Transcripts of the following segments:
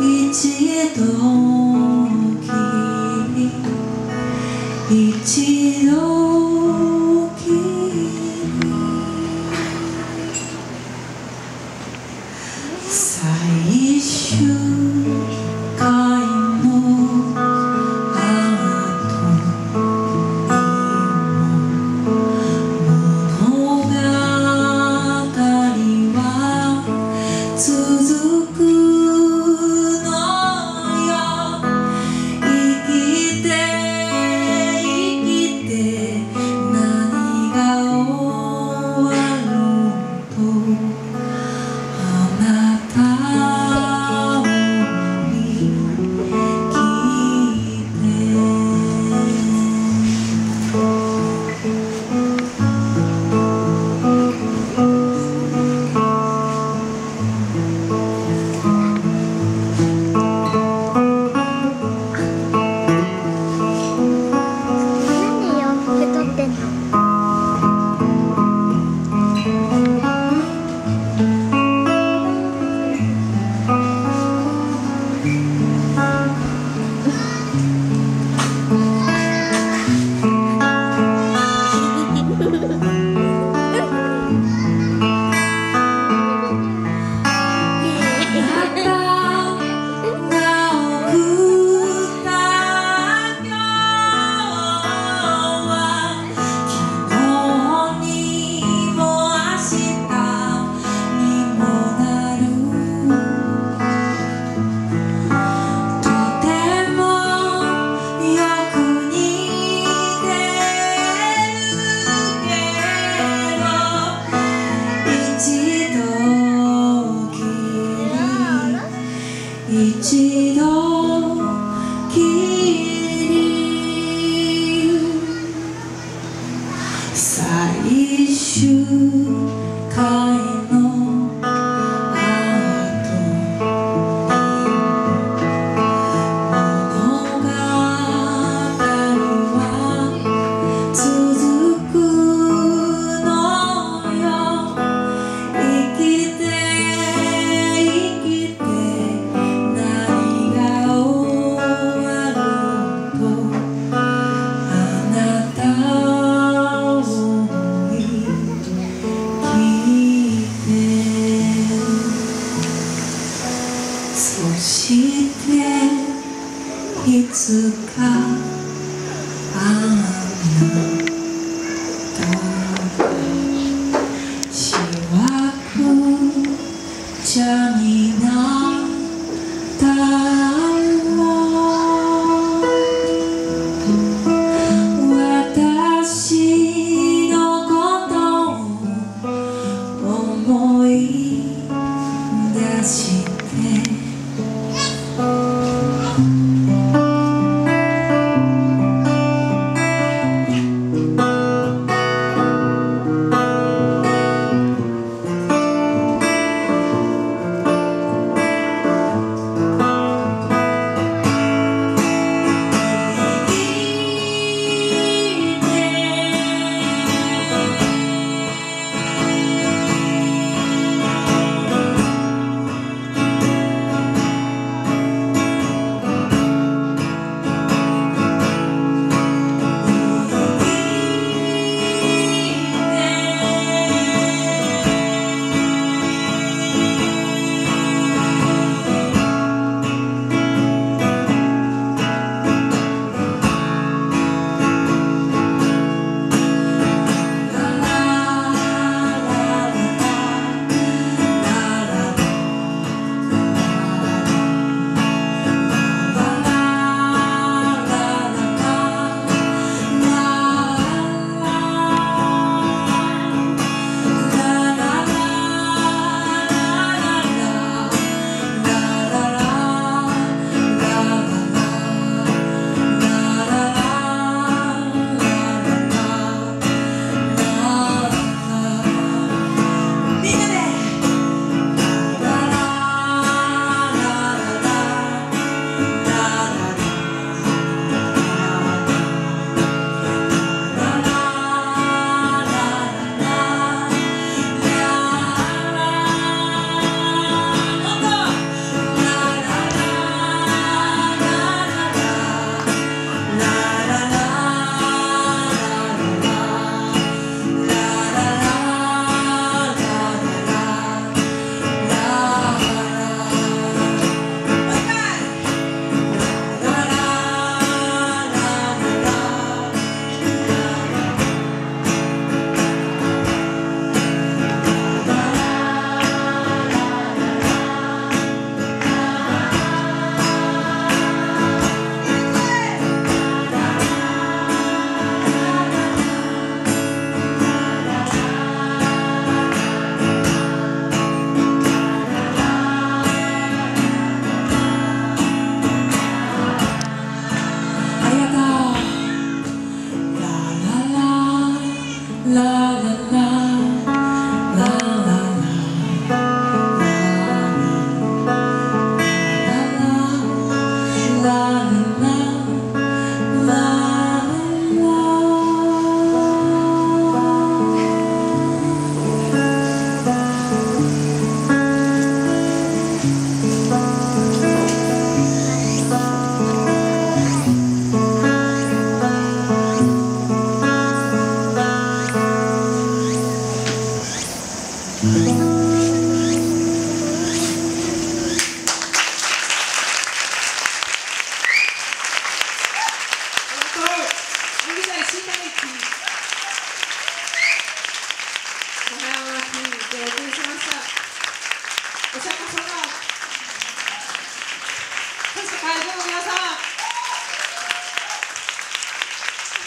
になっ 一度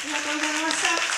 ありがとうございました。